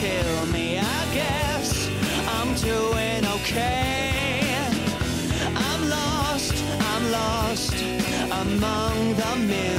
kill me. I guess I'm doing okay. I'm lost, I'm lost among the millions.